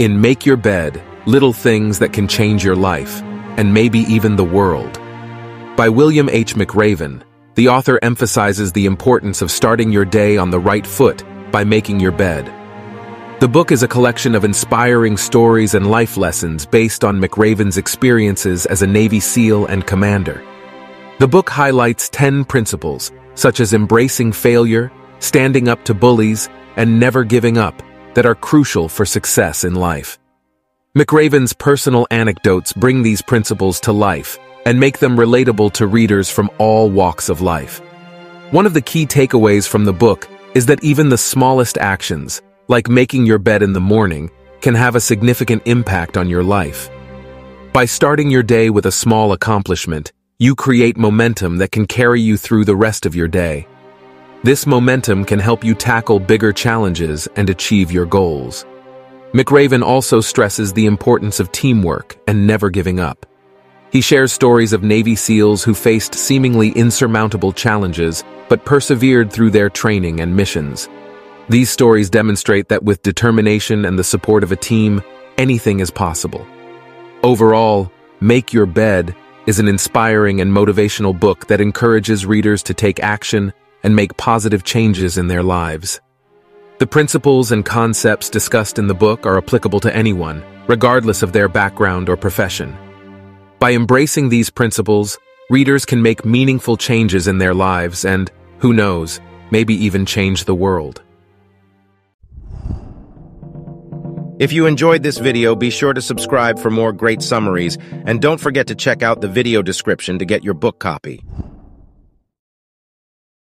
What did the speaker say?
in Make Your Bed, Little Things That Can Change Your Life, and Maybe Even the World. By William H. McRaven, the author emphasizes the importance of starting your day on the right foot by making your bed. The book is a collection of inspiring stories and life lessons based on McRaven's experiences as a Navy SEAL and commander. The book highlights 10 principles, such as embracing failure, standing up to bullies, and never giving up, that are crucial for success in life. McRaven's personal anecdotes bring these principles to life and make them relatable to readers from all walks of life. One of the key takeaways from the book is that even the smallest actions, like making your bed in the morning, can have a significant impact on your life. By starting your day with a small accomplishment, you create momentum that can carry you through the rest of your day. This momentum can help you tackle bigger challenges and achieve your goals. McRaven also stresses the importance of teamwork and never giving up. He shares stories of Navy SEALs who faced seemingly insurmountable challenges but persevered through their training and missions. These stories demonstrate that with determination and the support of a team, anything is possible. Overall, Make Your Bed is an inspiring and motivational book that encourages readers to take action and make positive changes in their lives. The principles and concepts discussed in the book are applicable to anyone, regardless of their background or profession. By embracing these principles, readers can make meaningful changes in their lives and, who knows, maybe even change the world. If you enjoyed this video, be sure to subscribe for more great summaries, and don't forget to check out the video description to get your book copy.